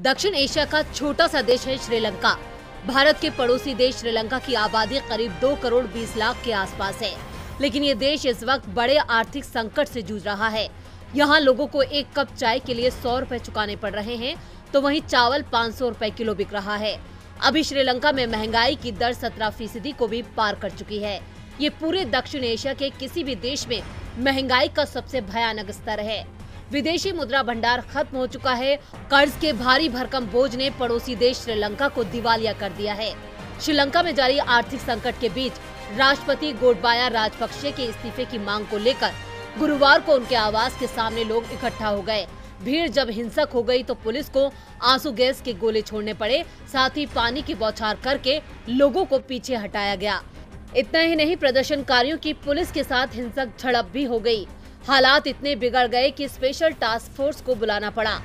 दक्षिण एशिया का छोटा सा देश है श्रीलंका। भारत के पड़ोसी देश श्रीलंका की आबादी करीब दो करोड़ बीस लाख के आसपास है। लेकिन ये देश इस वक्त बड़े आर्थिक संकट से जूझ रहा है। यहाँ लोगों को एक कप चाय के लिए सौ रुपए चुकाने पड़ रहे हैं तो वहीं चावल पाँच सौ रुपए किलो बिक रहा है। अभी श्रीलंका में महँगाई की दर सत्रह फ़ीसदी को भी पार कर चुकी है। ये पूरे दक्षिण एशिया के किसी भी देश में महँगाई का सबसे भयानक स्तर है। विदेशी मुद्रा भंडार खत्म हो चुका है। कर्ज के भारी भरकम बोझ ने पड़ोसी देश श्रीलंका को दिवालिया कर दिया है। श्रीलंका में जारी आर्थिक संकट के बीच राष्ट्रपति गोडबाया राजपक्षे के इस्तीफे की मांग को लेकर गुरुवार को उनके आवास के सामने लोग इकट्ठा हो गए। भीड़ जब हिंसक हो गई तो पुलिस को आँसू गैस के गोले छोड़ने पड़े। साथ ही पानी की बौछार करके लोगों को पीछे हटाया गया। इतना ही नहीं, प्रदर्शनकारियों की पुलिस के साथ हिंसक झड़प भी हो गई। हालात इतने बिगड़ गए कि स्पेशल टास्क फोर्स को बुलाना पड़ा।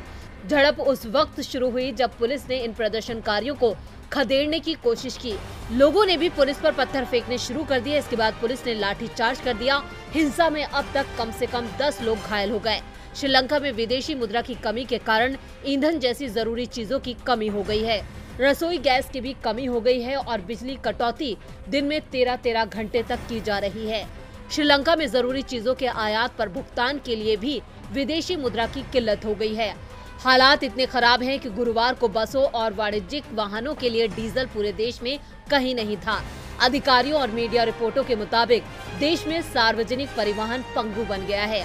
झड़प उस वक्त शुरू हुई जब पुलिस ने इन प्रदर्शनकारियों को खदेड़ने की कोशिश की। लोगों ने भी पुलिस पर पत्थर फेंकने शुरू कर दिए। इसके बाद पुलिस ने लाठी चार्ज कर दिया। हिंसा में अब तक कम से कम 10 लोग घायल हो गए। श्रीलंका में विदेशी मुद्रा की कमी के कारण ईंधन जैसी ज़रूरी चीज़ों की कमी हो गई है। रसोई गैस की भी कमी हो गई है और बिजली कटौती दिन में तेरह तेरह घंटे तक की जा रही है। श्रीलंका में ज़रूरी चीज़ों के आयात पर भुगतान के लिए भी विदेशी मुद्रा की किल्लत हो गई है। हालात इतने खराब हैं कि गुरुवार को बसों और वाणिज्यिक वाहनों के लिए डीजल पूरे देश में कहीं नहीं था। अधिकारियों और मीडिया रिपोर्टों के मुताबिक देश में सार्वजनिक परिवहन पंगु बन गया है।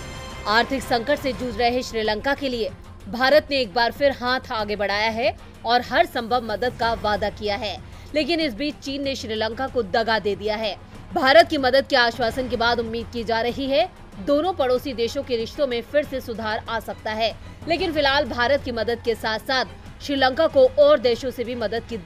आर्थिक संकट से जूझ रहे श्रीलंका के लिए भारत ने एक बार फिर हाथ आगे बढ़ाया है और हर संभव मदद का वादा किया है। लेकिन इस बीच चीन ने श्रीलंका को दगा दे दिया है। भारत की मदद के आश्वासन के बाद उम्मीद की जा रही है, दोनों पड़ोसी देशों के रिश्तों में फिर से सुधार आ सकता है। लेकिन फ़िलहाल भारत की मदद के साथ साथ श्रीलंका को और देशों से भी मदद की